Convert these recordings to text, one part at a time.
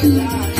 Thank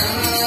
Thank you.